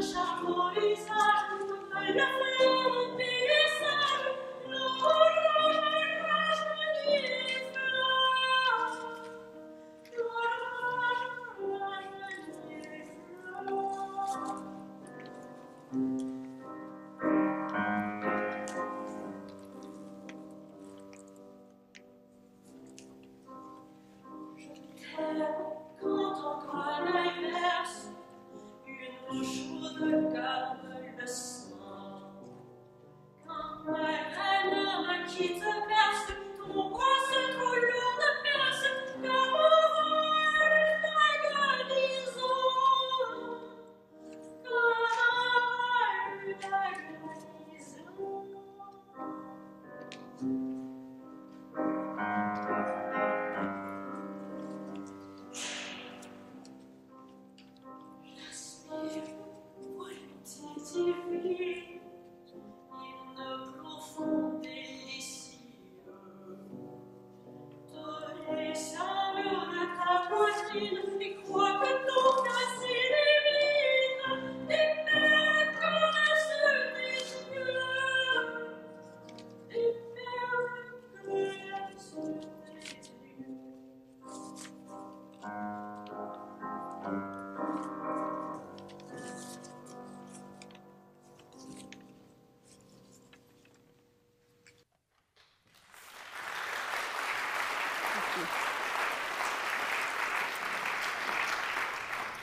charmant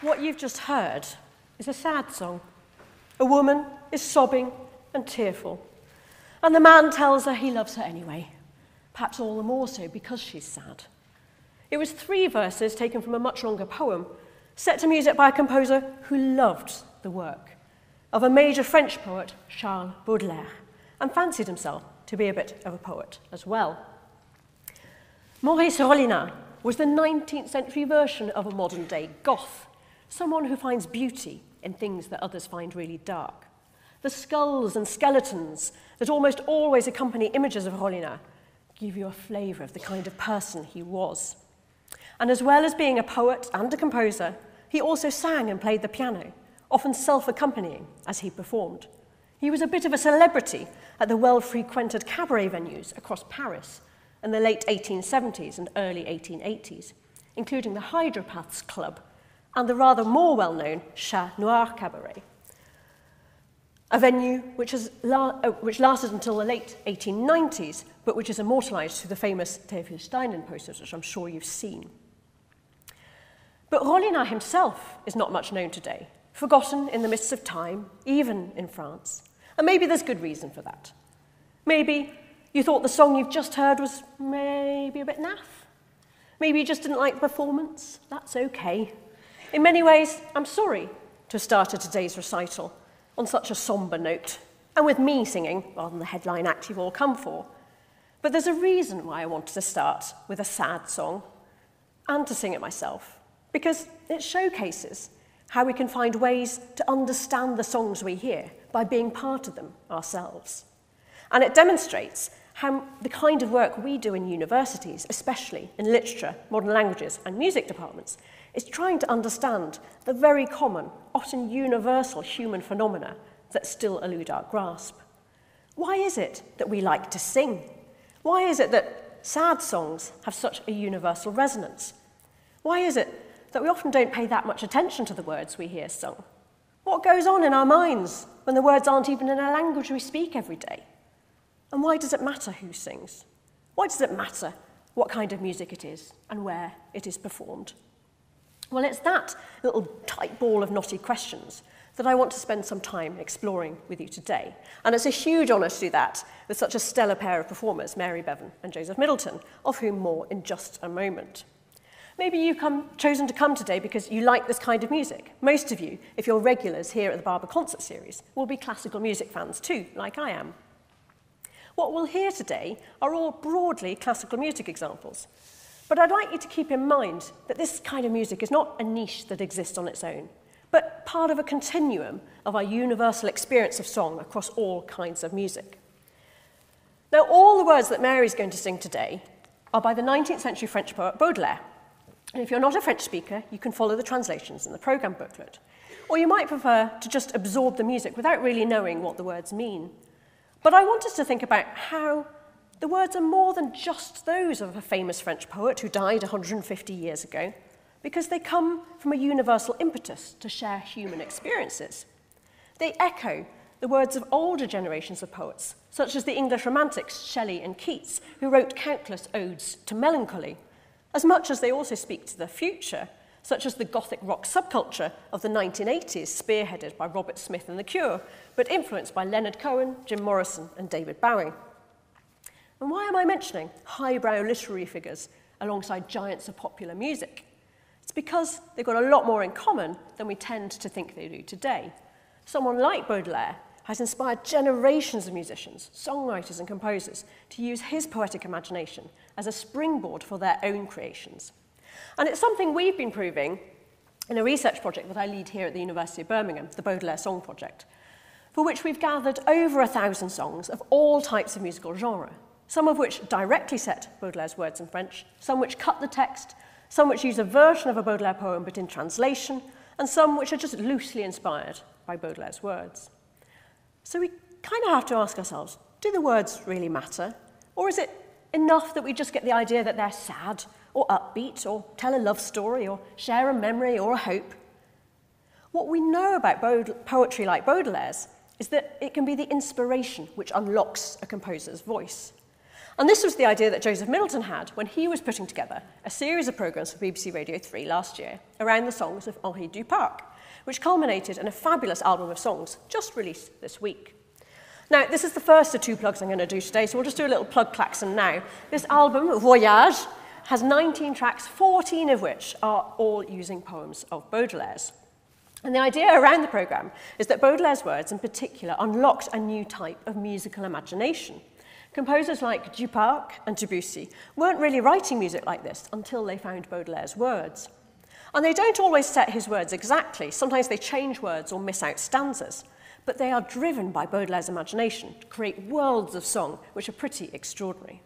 What you've just heard is a sad song. A woman is sobbing and tearful, and the man tells her he loves her anyway, perhaps all the more so because she's sad. It was three verses taken from a much longer poem, set to music by a composer who loved the work of a major French poet, Charles Baudelaire, and fancied himself to be a bit of a poet as well. Maurice Rollinat was the 19th century version of a modern day goth, someone who finds beauty in things that others find really dark. The skulls and skeletons that almost always accompany images of Rolina give you a flavour of the kind of person he was. And as well as being a poet and a composer, he also sang and played the piano, often self-accompanying as he performed. He was a bit of a celebrity at the well-frequented cabaret venues across Paris in the late 1870s and early 1880s, including the Hydropaths Club, and the rather more well known Chat Noir Cabaret, a venue which, has la- uh, which lasted until the late 1890s, but which is immortalised through the famous Théophile Steinen posters, which I'm sure you've seen. But Rollinat himself is not much known today, forgotten in the mists of time, even in France. And maybe there's good reason for that. Maybe you thought the song you've just heard was maybe a bit naff. Maybe you just didn't like the performance. That's okay. In many ways, I'm sorry to have started today's recital on such a somber note, and with me singing rather than the headline act you've all come for. But there's a reason why I wanted to start with a sad song and to sing it myself, because it showcases how we can find ways to understand the songs we hear by being part of them ourselves. And it demonstrates how the kind of work we do in universities, especially in literature, modern languages, and music departments, is trying to understand the very common, often universal human phenomena that still elude our grasp. Why is it that we like to sing? Why is it that sad songs have such a universal resonance? Why is it that we often don't pay that much attention to the words we hear sung? What goes on in our minds when the words aren't even in a language we speak every day? And why does it matter who sings? Why does it matter what kind of music it is and where it is performed? Well, it's that little tight ball of knotty questions that I want to spend some time exploring with you today. And it's a huge honour to do that with such a stellar pair of performers, Mary Bevan and Joseph Middleton, of whom more in just a moment. Maybe you've come, chosen to come today because you like this kind of music. Most of you, if you're regulars here at the Barber Concert Series, will be classical music fans too, like I am. What we'll hear today are all broadly classical music examples, But I'd like you to keep in mind that this kind of music is not a niche that exists on its own, but part of a continuum of our universal experience of song across all kinds of music. Now, all the words that Mary's going to sing today are by the 19th century French poet Baudelaire. And if you're not a French speaker, you can follow the translations in the programme booklet. Or you might prefer to just absorb the music without really knowing what the words mean. But I want us to think about how The words are more than just those of a famous French poet who died 150 years ago, because they come from a universal impetus to share human experiences. They echo the words of older generations of poets, such as the English Romantics Shelley and Keats, who wrote countless odes to melancholy, as much as they also speak to the future, such as the Gothic rock subculture of the 1980s, spearheaded by Robert Smith and The Cure, but influenced by Leonard Cohen, Jim Morrison, and David Bowie. And why am I mentioning highbrow literary figures alongside giants of popular music? It's because they've got a lot more in common than we tend to think they do today. Someone like Baudelaire has inspired generations of musicians, songwriters, and composers to use his poetic imagination as a springboard for their own creations. And it's something we've been proving in a research project that I lead here at the University of Birmingham, the Baudelaire Song Project, for which we've gathered over a thousand songs of all types of musical genre, some of which directly set Baudelaire's words in French, some which cut the text, some which use a version of a Baudelaire poem but in translation, and some which are just loosely inspired by Baudelaire's words. So we kind of have to ask ourselves, do the words really matter? Or is it enough that we just get the idea that they're sad or upbeat or tell a love story or share a memory or a hope? What we know about poetry like Baudelaire's is that it can be the inspiration which unlocks a composer's voice. And this was the idea that Joseph Middleton had when he was putting together a series of programmes for BBC Radio 3 last year around the songs of Henri Duparc, which culminated in a fabulous album of songs just released this week. Now, this is the first of two plugs I'm going to do today, so we'll just do a little plug klaxon now. This album, Voyage, has 19 tracks, 14 of which are all using poems of Baudelaire's. And the idea around the programme is that Baudelaire's words in particular unlocked a new type of musical imagination. Composers like Duparc and Debussy weren't really writing music like this until they found Baudelaire's words. And they don't always set his words exactly. Sometimes they change words or miss out stanzas. But they are driven by Baudelaire's imagination to create worlds of song which are pretty extraordinary.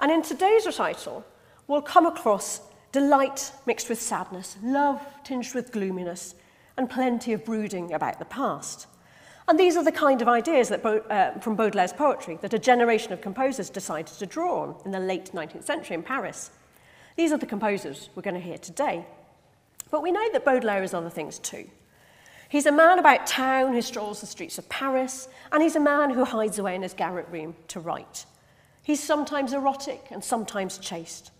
And in today's recital, we'll come across delight mixed with sadness, love tinged with gloominess, and plenty of brooding about the past. And these are the kind of ideas that uh, from Baudelaire's poetry that a generation of composers decided to draw on in the late 19th century in Paris. These are the composers we're going to hear today. But we know that Baudelaire is other things too. He's a man about town who strolls the streets of Paris, and he's a man who hides away in his garret room to write. He's sometimes erotic and sometimes chaste.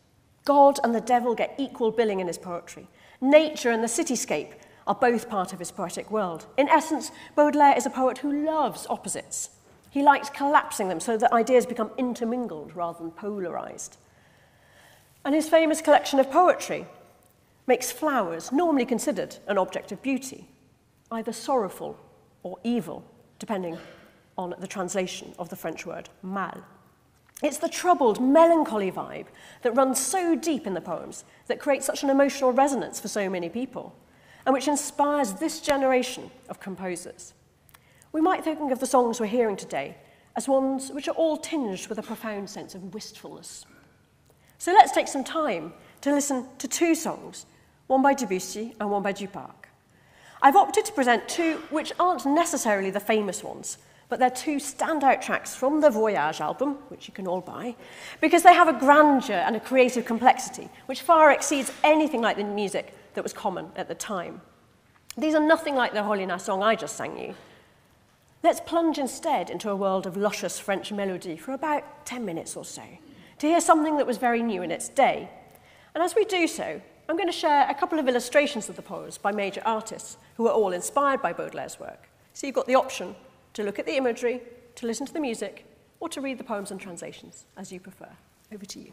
God and the devil get equal billing in his poetry. Nature and the cityscape are both part of his poetic world. In essence, Baudelaire is a poet who loves opposites. He likes collapsing them so that ideas become intermingled rather than polarized. And his famous collection of poetry makes flowers, normally considered an object of beauty, either sorrowful or evil, depending on the translation of the French word mal. It's the troubled, melancholy vibe that runs so deep in the poems that creates such an emotional resonance for so many people and which inspires this generation of composers. We might think of the songs we're hearing today as ones which are all tinged with a profound sense of wistfulness. So let's take some time to listen to two songs, one by Debussy and one by Duparc. I've opted to present two which aren't necessarily the famous ones, but they're two standout tracks from the Voyage album, which you can all buy, because they have a grandeur and a creative complexity which far exceeds anything like the music that was common at the time. These are nothing like the Holina song I just sang you. Let's plunge instead into a world of luscious French melody for about 10 minutes or so to hear something that was very new in its day. And as we do so, I'm going to share a couple of illustrations of the poems by major artists who are all inspired by Baudelaire's work. So you've got the option to look at the imagery, to listen to the music, or to read the poems and translations as you prefer. Over to you.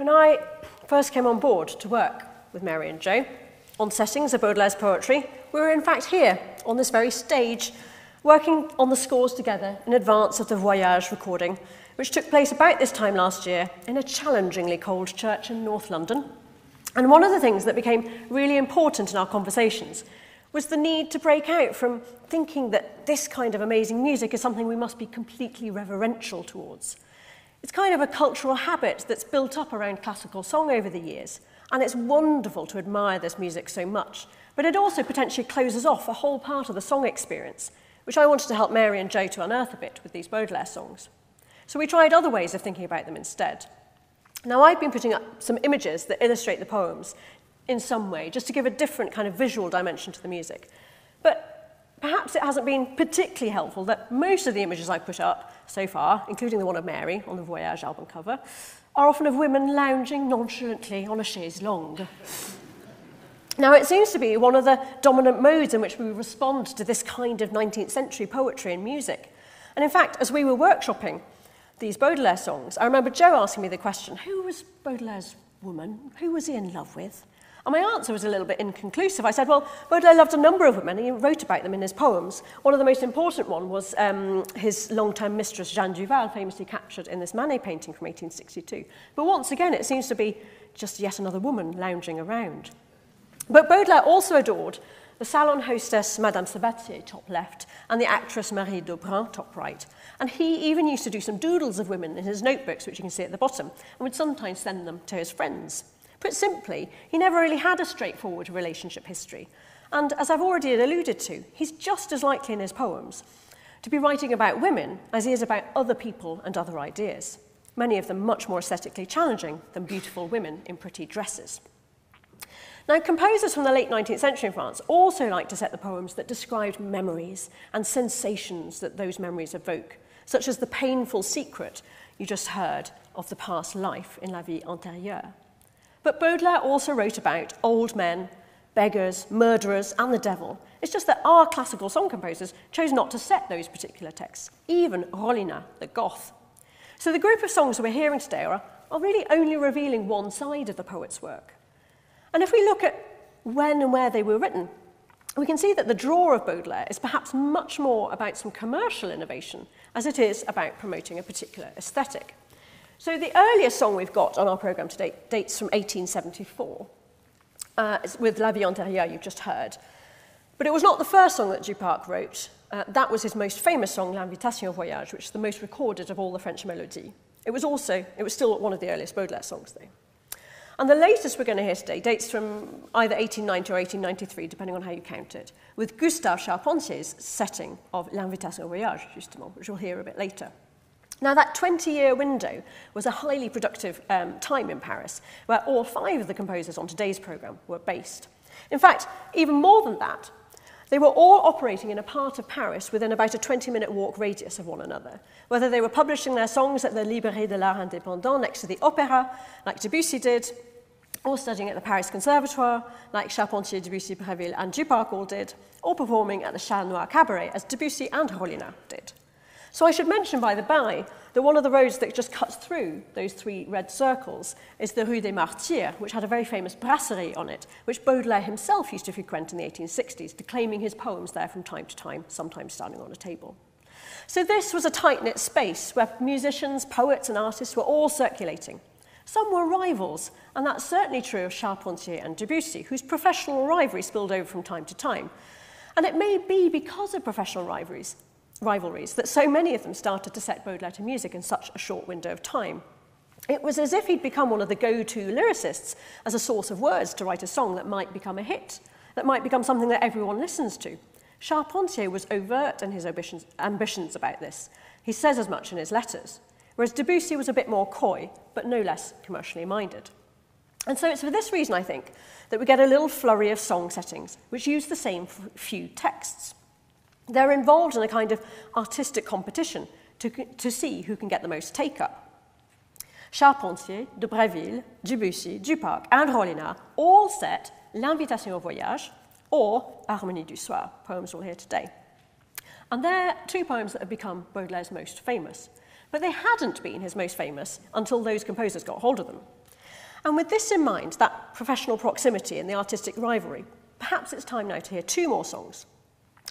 When I first came on board to work with Mary and Joe on settings of Baudelaire's poetry, we were in fact here on this very stage working on the scores together in advance of the Voyage recording, which took place about this time last year in a challengingly cold church in North London. And one of the things that became really important in our conversations was the need to break out from thinking that this kind of amazing music is something we must be completely reverential towards – It's kind of a cultural habit that's built up around classical song over the years, and it's wonderful to admire this music so much, but it also potentially closes off a whole part of the song experience, which I wanted to help Mary and Joe to unearth a bit with these Baudelaire songs. So we tried other ways of thinking about them instead. Now, I've been putting up some images that illustrate the poems in some way, just to give a different kind of visual dimension to the music. But perhaps it hasn't been particularly helpful that most of the images I put up so far, including the one of Mary on the Voyage album cover, are often of women lounging nonchalantly on a chaise longue. Now, it seems to be one of the dominant modes in which we respond to this kind of 19th century poetry and music. And in fact, as we were workshopping these Baudelaire songs, I remember Joe asking me the question, who was Baudelaire's woman? Who was he in love with? And my answer was a little bit inconclusive. I said, well, Baudelaire loved a number of women, and he wrote about them in his poems. One of the most important one was um, his long-time mistress, Jeanne Duval, famously captured in this Manet painting from 1862. But once again, it seems to be just yet another woman lounging around. But Baudelaire also adored the salon hostess Madame Sabatier, top left, and the actress Marie Daubrin, top right. And he even used to do some doodles of women in his notebooks, which you can see at the bottom, and would sometimes send them to his friends. Put simply, he never really had a straightforward relationship history. And as I've already alluded to, he's just as likely in his poems to be writing about women as he is about other people and other ideas, many of them much more aesthetically challenging than beautiful women in pretty dresses. Now, composers from the late 19th century in France also liked to set the poems that described memories and sensations that those memories evoke, such as the painful secret you just heard of the past life in La Vie Antérieure. But Baudelaire also wrote about old men, beggars, murderers, and the devil. It's just that our classical song composers chose not to set those particular texts, even Rolina, the Goth. So the group of songs we're hearing today are, are really only revealing one side of the poet's work. And if we look at when and where they were written, we can see that the draw of Baudelaire is perhaps much more about some commercial innovation as it is about promoting a particular aesthetic. So the earliest song we've got on our programme today dates from 1874, uh, with La Vie Antérieure you've just heard. But it was not the first song that Duparc wrote. Uh, that was his most famous song, L'Invitation au Voyage, which is the most recorded of all the French melodies. It was also, it was still one of the earliest Baudelaire songs, though. And the latest we're going to hear today dates from either 1890 or 1893, depending on how you count it, with Gustave Charpentier's setting of L'Invitation au Voyage, justement, which we'll hear a bit later. Now, that 20-year window was a highly productive um, time in Paris, where all five of the composers on today's programme were based. In fact, even more than that, they were all operating in a part of Paris within about a 20-minute walk radius of one another, whether they were publishing their songs at the Librairie de l'Art Indépendant next to the Opéra, like Debussy did, or studying at the Paris Conservatoire, like Charpentier, Debussy, Préville and Duparc all did, or performing at the Chat Noir Cabaret, as Debussy and Rollinat did. So I should mention, by the by, that one of the roads that just cuts through those three red circles is the Rue des Martyrs, which had a very famous brasserie on it, which Baudelaire himself used to frequent in the 1860s, declaiming his poems there from time to time, sometimes standing on a table. So this was a tight-knit space where musicians, poets and artists were all circulating. Some were rivals, and that's certainly true of Charpentier and Debussy, whose professional rivalry spilled over from time to time. And it may be because of professional rivalries rivalries that so many of them started to set Baudelaire to music in such a short window of time. It was as if he'd become one of the go-to lyricists as a source of words to write a song that might become a hit, that might become something that everyone listens to. Charpentier was overt in his ambitions, ambitions about this. He says as much in his letters, whereas Debussy was a bit more coy, but no less commercially minded. And so it's for this reason, I think, that we get a little flurry of song settings, which use the same few texts. They're involved in a kind of artistic competition to, to see who can get the most take-up. Charpentier, de Breville, Debussy, Duparc, and Rollinat all set L'Invitation au Voyage or Harmonie du Soir, poems we'll hear today. And they're two poems that have become Baudelaire's most famous. But they hadn't been his most famous until those composers got hold of them. And with this in mind, that professional proximity and the artistic rivalry, perhaps it's time now to hear two more songs.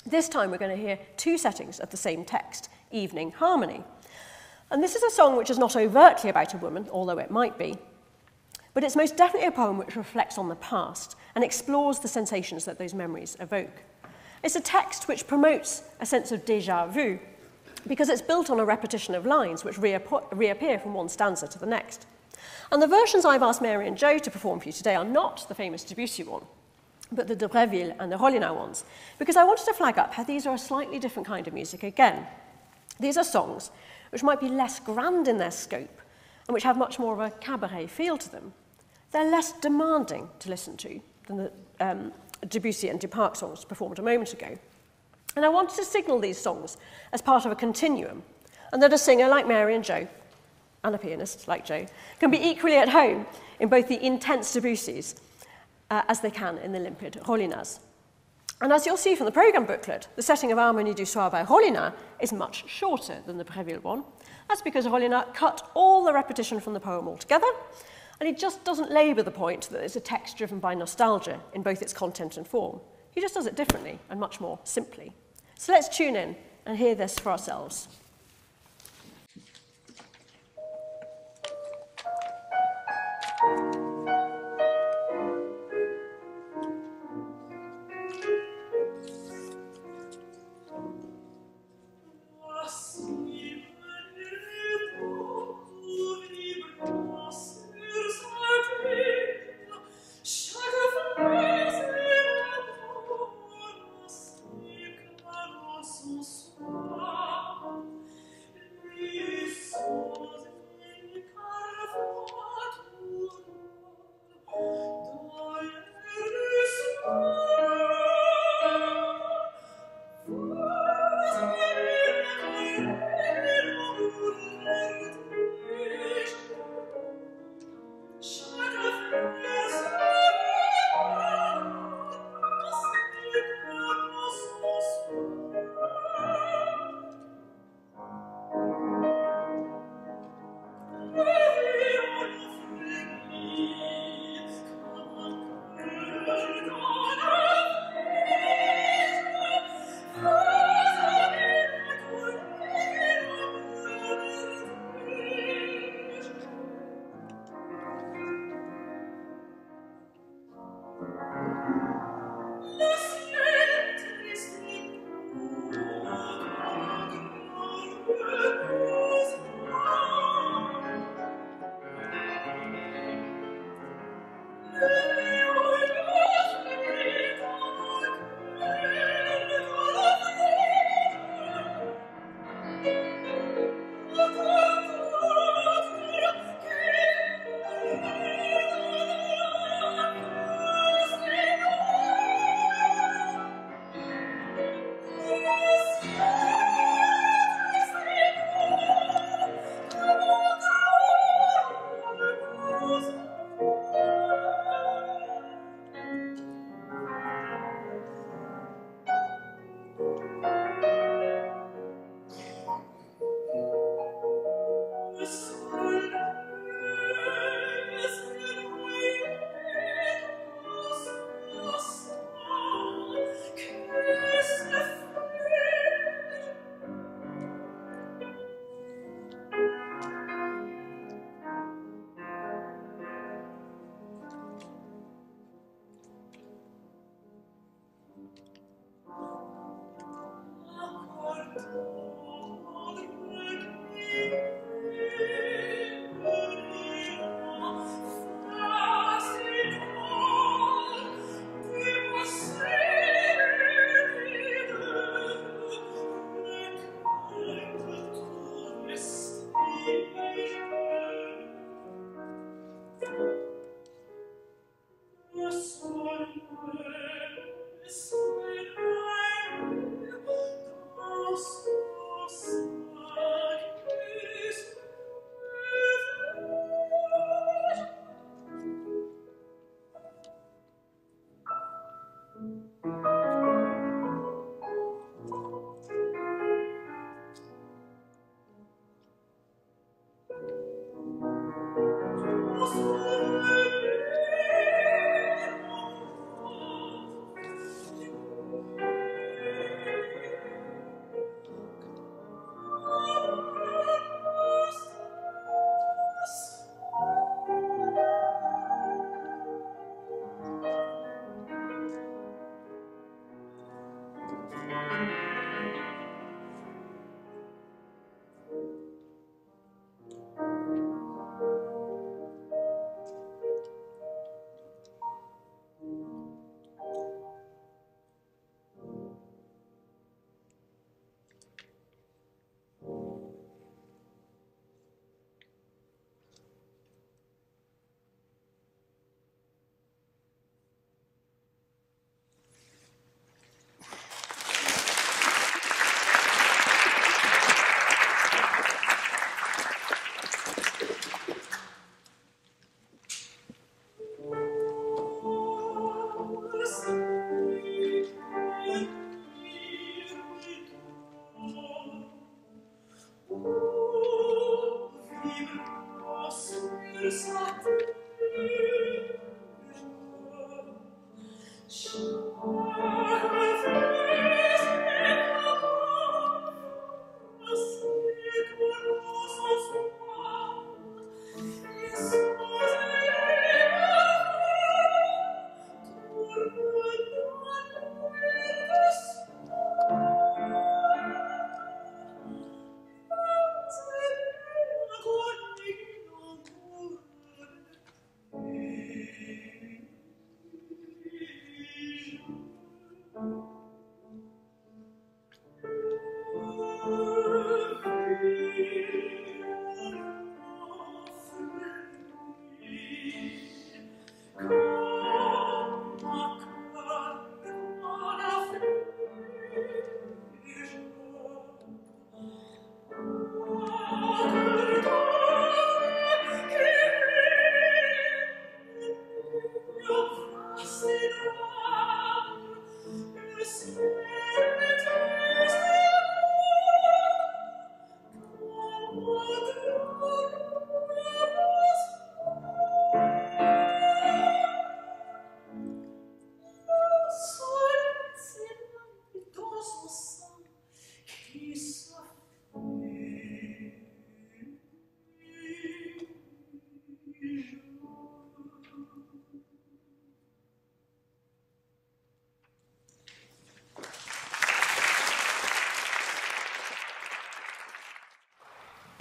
This time we're going to hear two settings of the same text, Evening Harmony. And this is a song which is not overtly about a woman, although it might be, but it's most definitely a poem which reflects on the past and explores the sensations that those memories evoke. It's a text which promotes a sense of déjà vu because it's built on a repetition of lines which reappear from one stanza to the next. And the versions I've asked Mary and Joe to perform for you today are not the famous Debussy one, but the de Breville and the Rollinat ones, because I wanted to flag up how these are a slightly different kind of music again. These are songs which might be less grand in their scope and which have much more of a cabaret feel to them. They're less demanding to listen to than the um, Debussy and Duparc songs performed a moment ago. And I wanted to signal these songs as part of a continuum, and that a singer like Mary and Joe, and a pianist like Joe, can be equally at home in both the intense Debussys uh, as they can in the limpid Holinas. And as you'll see from the programme booklet, the setting of Harmonie du Soir by Rolina is much shorter than the Préville one. That's because Rolina cut all the repetition from the poem altogether, and he just doesn't labour the point that it's a text driven by nostalgia in both its content and form. He just does it differently and much more simply. So let's tune in and hear this for ourselves. Thank you.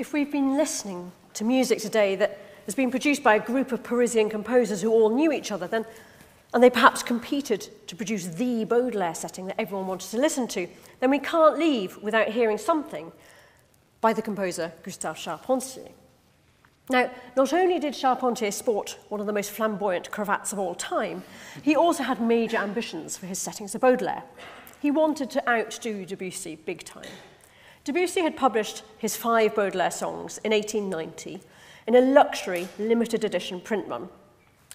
if we've been listening to music today that has been produced by a group of Parisian composers who all knew each other, then, and they perhaps competed to produce the Baudelaire setting that everyone wanted to listen to, then we can't leave without hearing something by the composer Gustave Charpentier. Now, not only did Charpentier sport one of the most flamboyant cravats of all time, he also had major ambitions for his settings of Baudelaire. He wanted to outdo Debussy big time. Debussy had published his five Baudelaire songs in 1890 in a luxury limited edition print run.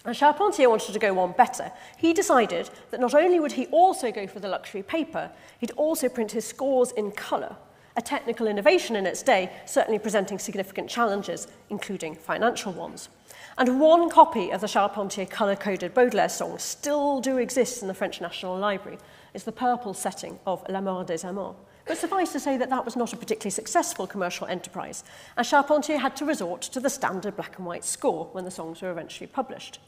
And Charpentier wanted to go one better. He decided that not only would he also go for the luxury paper, he'd also print his scores in colour, a technical innovation in its day, certainly presenting significant challenges, including financial ones. And one copy of the Charpentier colour-coded Baudelaire song still do exist in the French National Library. It's the purple setting of La Mort des Amants. But suffice to say that that was not a particularly successful commercial enterprise, and Charpentier had to resort to the standard black and white score when the songs were eventually published.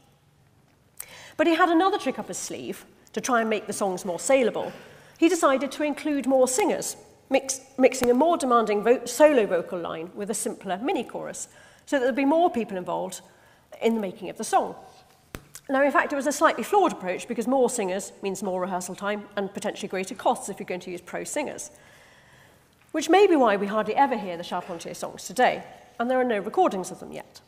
But he had another trick up his sleeve to try and make the songs more saleable. He decided to include more singers, mix, mixing a more demanding vo solo vocal line with a simpler mini chorus, so that there'd be more people involved in the making of the song. Now, in fact, it was a slightly flawed approach because more singers means more rehearsal time and potentially greater costs if you're going to use pro singers which may be why we hardly ever hear the Charpentier songs today, and there are no recordings of them yet.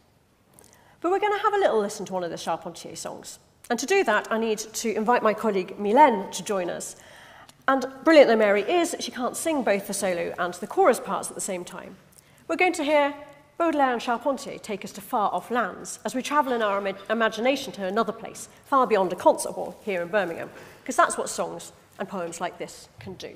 But we're going to have a little listen to one of the Charpentier songs. And to do that, I need to invite my colleague Mylène to join us. And brilliant though Mary is, she can't sing both the solo and the chorus parts at the same time. We're going to hear Baudelaire and Charpentier take us to far-off lands as we travel in our Im imagination to another place, far beyond a concert hall here in Birmingham, because that's what songs and poems like this can do.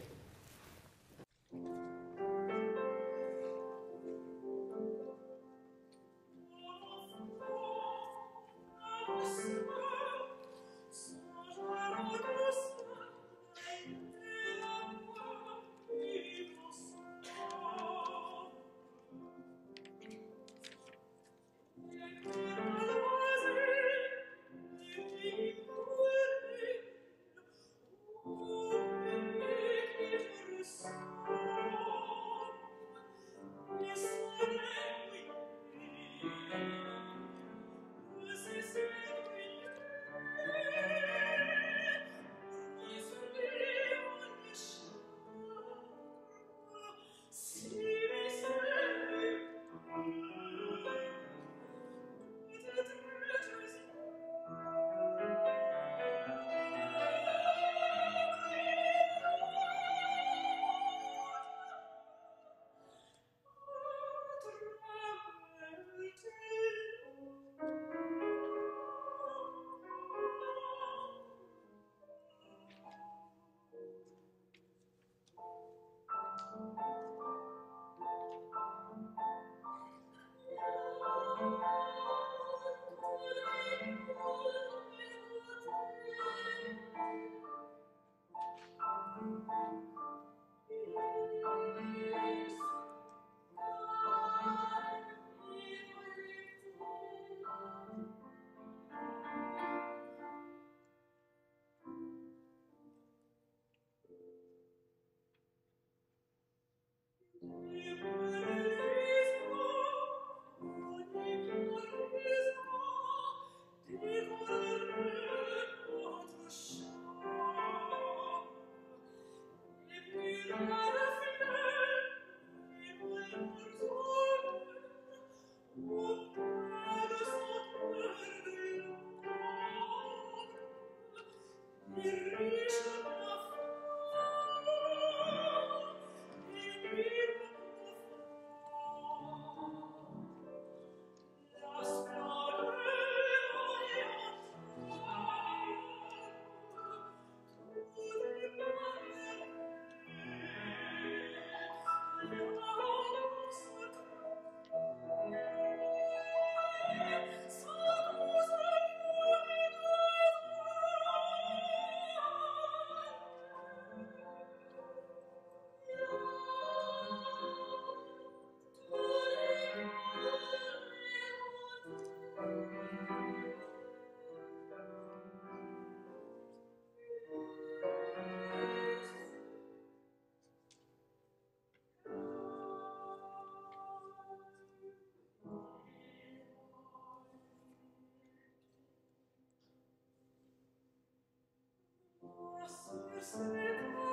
Aspers et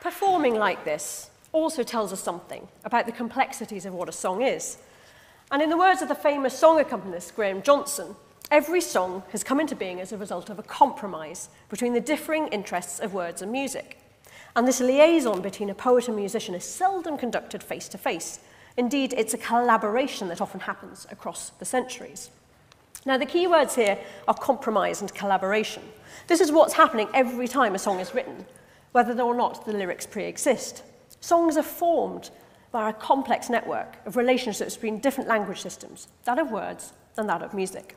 Performing like this also tells us something about the complexities of what a song is. And in the words of the famous song accompanist Graham Johnson, every song has come into being as a result of a compromise between the differing interests of words and music. And this liaison between a poet and musician is seldom conducted face to face. Indeed, it's a collaboration that often happens across the centuries. Now, the key words here are compromise and collaboration. This is what's happening every time a song is written whether or not the lyrics pre-exist. Songs are formed by a complex network of relationships between different language systems, that of words and that of music.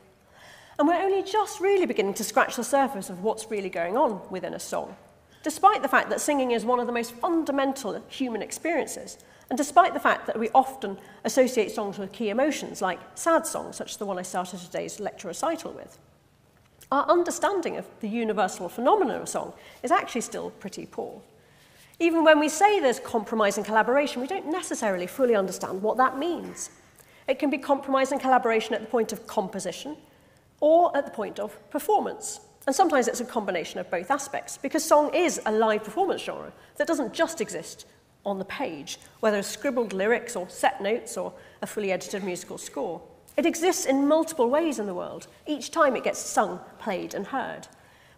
And we're only just really beginning to scratch the surface of what's really going on within a song. Despite the fact that singing is one of the most fundamental human experiences, and despite the fact that we often associate songs with key emotions, like sad songs, such as the one I started today's lecture recital with our understanding of the universal phenomenon of song is actually still pretty poor. Even when we say there's compromise and collaboration, we don't necessarily fully understand what that means. It can be compromise and collaboration at the point of composition or at the point of performance. And sometimes it's a combination of both aspects, because song is a live performance genre that doesn't just exist on the page, whether it's scribbled lyrics or set notes or a fully edited musical score. It exists in multiple ways in the world, each time it gets sung, played and heard.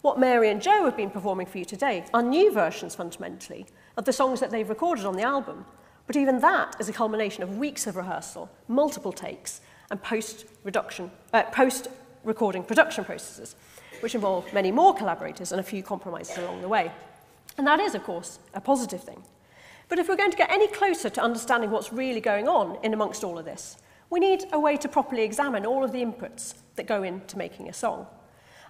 What Mary and Joe have been performing for you today are new versions, fundamentally, of the songs that they've recorded on the album. But even that is a culmination of weeks of rehearsal, multiple takes, and post-reduction, uh, post-recording production processes, which involve many more collaborators and a few compromises along the way. And that is, of course, a positive thing. But if we're going to get any closer to understanding what's really going on in amongst all of this, we need a way to properly examine all of the inputs that go into making a song.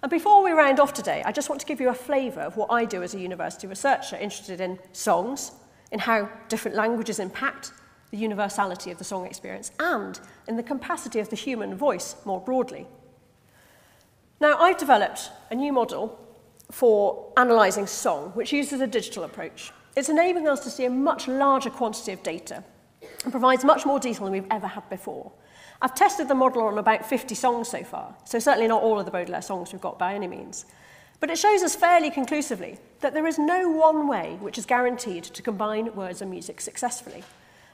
And before we round off today, I just want to give you a flavour of what I do as a university researcher interested in songs, in how different languages impact the universality of the song experience, and in the capacity of the human voice more broadly. Now, I've developed a new model for analysing song, which uses a digital approach. It's enabling us to see a much larger quantity of data and provides much more detail than we've ever had before. I've tested the model on about 50 songs so far, so certainly not all of the Baudelaire songs we've got by any means. But it shows us fairly conclusively that there is no one way which is guaranteed to combine words and music successfully.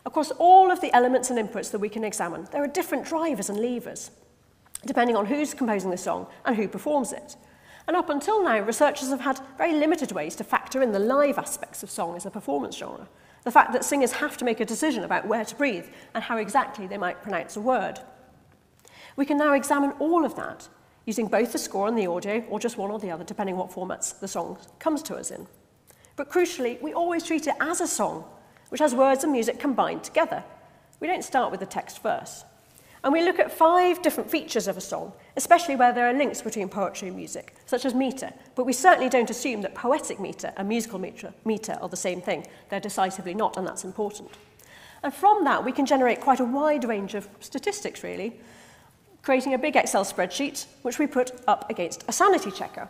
Across all of the elements and inputs that we can examine, there are different drivers and levers, depending on who's composing the song and who performs it. And up until now, researchers have had very limited ways to factor in the live aspects of song as a performance genre the fact that singers have to make a decision about where to breathe and how exactly they might pronounce a word. We can now examine all of that using both the score and the audio, or just one or the other, depending what formats the song comes to us in. But crucially, we always treat it as a song, which has words and music combined together. We don't start with the text first. And we look at five different features of a song, especially where there are links between poetry and music, such as metre. But we certainly don't assume that poetic metre and musical metre, metre are the same thing. They're decisively not, and that's important. And from that, we can generate quite a wide range of statistics, really, creating a big Excel spreadsheet, which we put up against a sanity checker,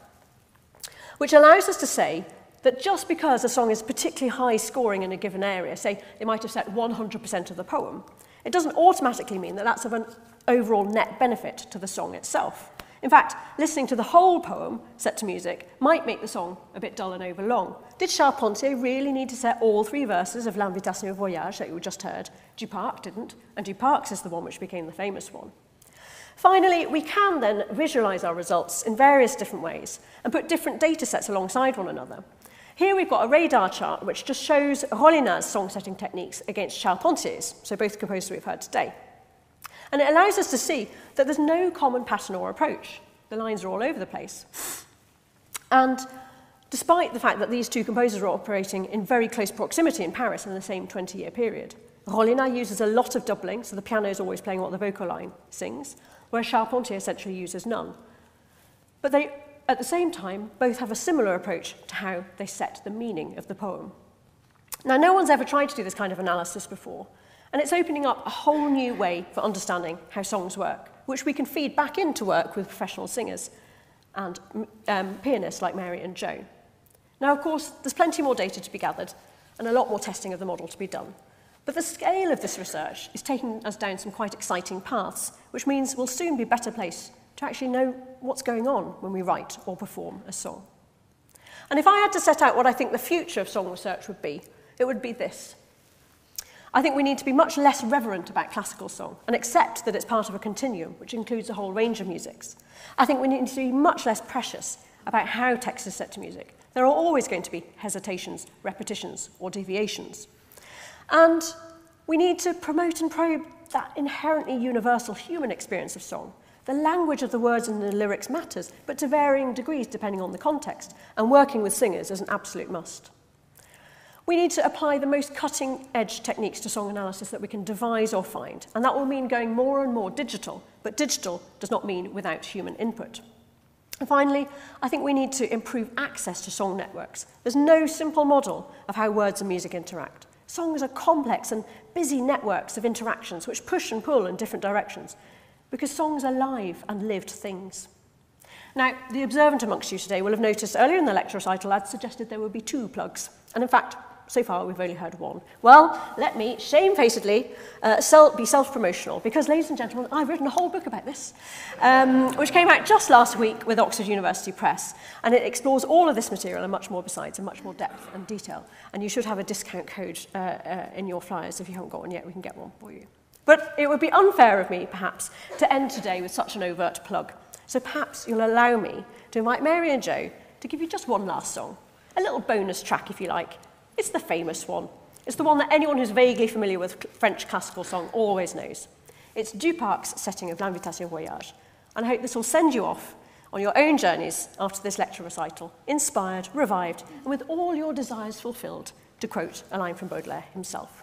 which allows us to say that just because a song is particularly high scoring in a given area, say they might have set 100% of the poem, It doesn't automatically mean that that's of an overall net benefit to the song itself. In fact, listening to the whole poem set to music might make the song a bit dull and overlong. Did Charpentier really need to set all three verses of L'Invitation au Voyage that you just heard? Duparc didn't, and Duparc's is the one which became the famous one. Finally, we can then visualize our results in various different ways and put different data sets alongside one another. Here we've got a radar chart which just shows Rollina's song setting techniques against Charpentier's, so both composers we've heard today. And it allows us to see that there's no common pattern or approach. The lines are all over the place. And despite the fact that these two composers were operating in very close proximity in Paris in the same 20-year period, Rollina uses a lot of doubling, so the piano is always playing what the vocal line sings, where Charpentier essentially uses none. But they At the same time, both have a similar approach to how they set the meaning of the poem. Now, no one's ever tried to do this kind of analysis before, and it's opening up a whole new way for understanding how songs work, which we can feed back into work with professional singers and um, pianists like Mary and Joan. Now, of course, there's plenty more data to be gathered and a lot more testing of the model to be done. But the scale of this research is taking us down some quite exciting paths, which means we'll soon be better placed to actually know what's going on when we write or perform a song. And if I had to set out what I think the future of song research would be, it would be this. I think we need to be much less reverent about classical song and accept that it's part of a continuum which includes a whole range of musics. I think we need to be much less precious about how text is set to music. There are always going to be hesitations, repetitions or deviations. And we need to promote and probe that inherently universal human experience of song the language of the words and the lyrics matters, but to varying degrees depending on the context, and working with singers is an absolute must. We need to apply the most cutting edge techniques to song analysis that we can devise or find, and that will mean going more and more digital, but digital does not mean without human input. And finally, I think we need to improve access to song networks. There's no simple model of how words and music interact. Songs are complex and busy networks of interactions which push and pull in different directions, because songs are live and lived things. Now, the observant amongst you today will have noticed earlier in the lecture recital I'd suggested there would be two plugs. And in fact, so far we've only heard one. Well, let me shamefacedly uh, self, be self-promotional because, ladies and gentlemen, I've written a whole book about this, um, which came out just last week with Oxford University Press, and it explores all of this material and much more besides in much more depth and detail. And you should have a discount code uh, uh, in your flyers if you haven't got one yet. We can get one for you. But it would be unfair of me, perhaps, to end today with such an overt plug. So perhaps you'll allow me to invite Mary and Joe to give you just one last song, a little bonus track, if you like, It's the famous one. It's the one that anyone who's vaguely familiar with French classical song always knows. It's Duparc's setting of L'Invitation Voyage. And I hope this will send you off on your own journeys after this lecture recital, inspired, revived, and with all your desires fulfilled, to quote a line from Baudelaire himself.